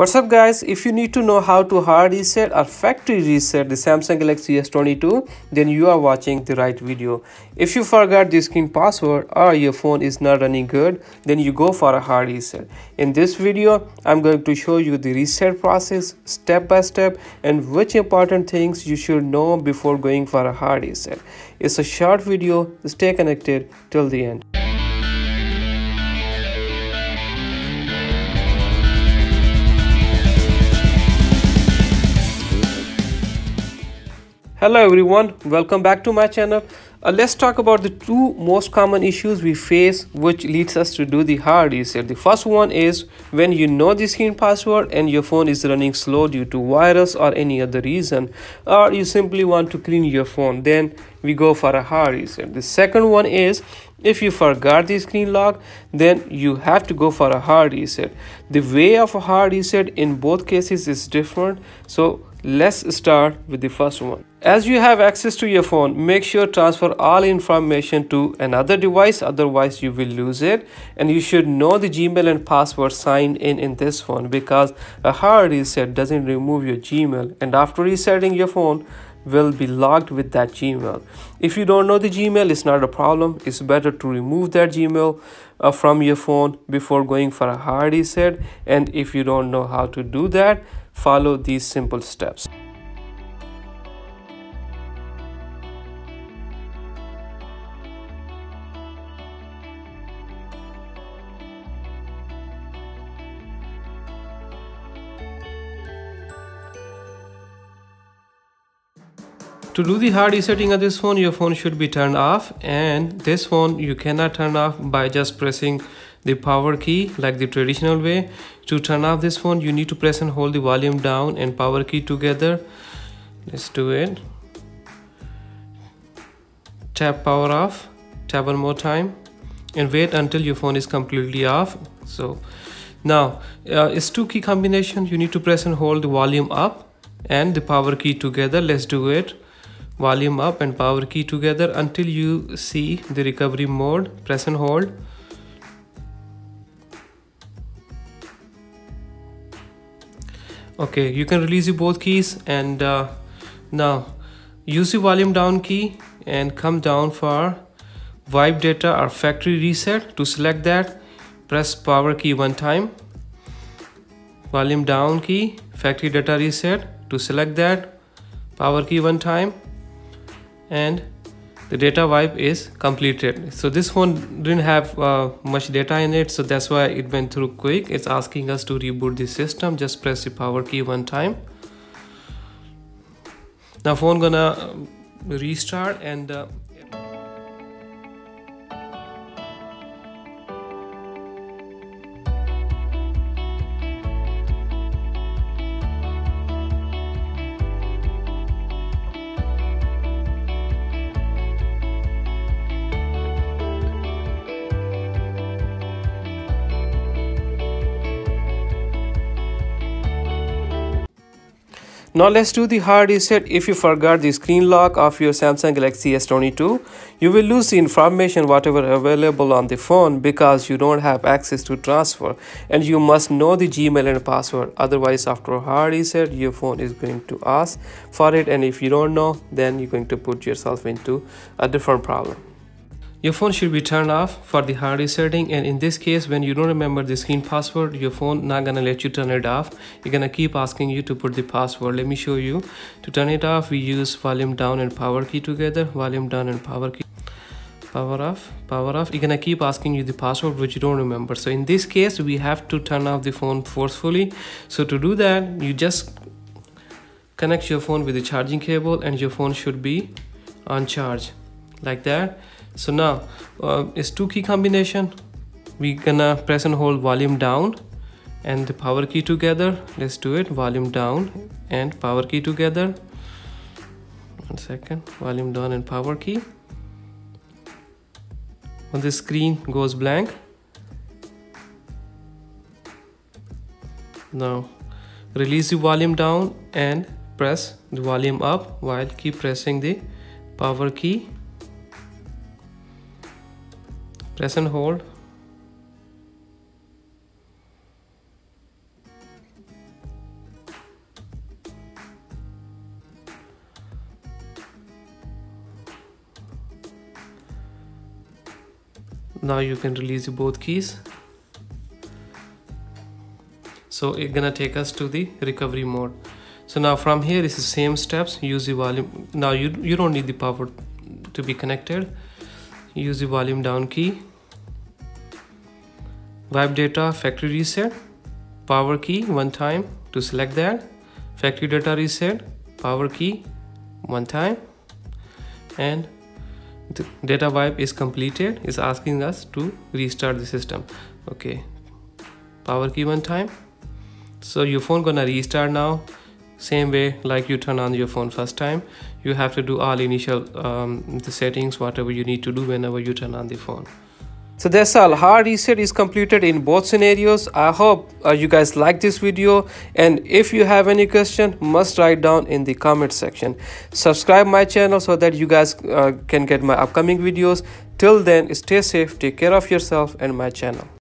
What's up guys, if you need to know how to hard reset or factory reset the Samsung Galaxy S22 then you are watching the right video. If you forgot the screen password or your phone is not running good then you go for a hard reset. In this video I'm going to show you the reset process step by step and which important things you should know before going for a hard reset. It's a short video, stay connected till the end. Hello everyone. Welcome back to my channel. Uh, let's talk about the two most common issues we face which leads us to do the hard reset. The first one is when you know the screen password and your phone is running slow due to virus or any other reason or you simply want to clean your phone then we go for a hard reset. The second one is if you forgot the screen lock then you have to go for a hard reset. The way of a hard reset in both cases is different so let's start with the first one as you have access to your phone make sure transfer all information to another device otherwise you will lose it. And you should know the gmail and password signed in in this phone because a hard reset doesn't remove your gmail and after resetting your phone will be logged with that gmail. If you don't know the gmail it's not a problem. It's better to remove that gmail uh, from your phone before going for a hard reset. And if you don't know how to do that follow these simple steps to do the hard resetting of this phone your phone should be turned off and this phone you cannot turn off by just pressing the power key like the traditional way. To turn off this phone you need to press and hold the volume down and power key together. Let's do it. Tap power off. Tap one more time. And wait until your phone is completely off. So now uh, it's two key combination. You need to press and hold the volume up and the power key together. Let's do it volume up and power key together until you see the recovery mode. Press and hold. Okay you can release the both keys and uh, now use the volume down key and come down for wipe data or factory reset. To select that press power key one time. Volume down key factory data reset. To select that power key one time and the data wipe is completed so this phone didn't have uh, much data in it so that's why it went through quick. It's asking us to reboot the system. Just press the power key one time. Now phone gonna uh, restart and uh, Now let's do the hard reset. If you forgot the screen lock of your Samsung Galaxy S22, you will lose the information whatever available on the phone because you don't have access to transfer and you must know the Gmail and password. Otherwise after a hard reset, your phone is going to ask for it and if you don't know, then you're going to put yourself into a different problem. Your phone should be turned off for the hard resetting and in this case when you don't remember the screen password your phone not gonna let you turn it off. You're gonna keep asking you to put the password. Let me show you. To turn it off we use volume down and power key together. Volume down and power key. Power off power off. You're gonna keep asking you the password which you don't remember. So in this case we have to turn off the phone forcefully. So to do that you just connect your phone with the charging cable and your phone should be on charge. Like that so now uh, it's two key combination. We gonna press and hold volume down and the power key together. Let's do it. Volume down and power key together. One second. Volume down and power key. When the screen goes blank. Now release the volume down and press the volume up while keep pressing the power key press and hold. Now you can release both keys. So it's gonna take us to the recovery mode. So now from here, it's the same steps. Use the volume. Now you, you don't need the power to be connected. Use the volume down key wipe data factory reset power key one time to select that factory data reset power key one time and the data wipe is completed is asking us to restart the system. Okay power key one time. So your phone gonna restart now same way like you turn on your phone first time. You have to do all initial um, the settings whatever you need to do whenever you turn on the phone so that's all hard reset is completed in both scenarios. I hope uh, you guys like this video. And if you have any question must write down in the comment section. Subscribe my channel so that you guys uh, can get my upcoming videos. Till then stay safe take care of yourself and my channel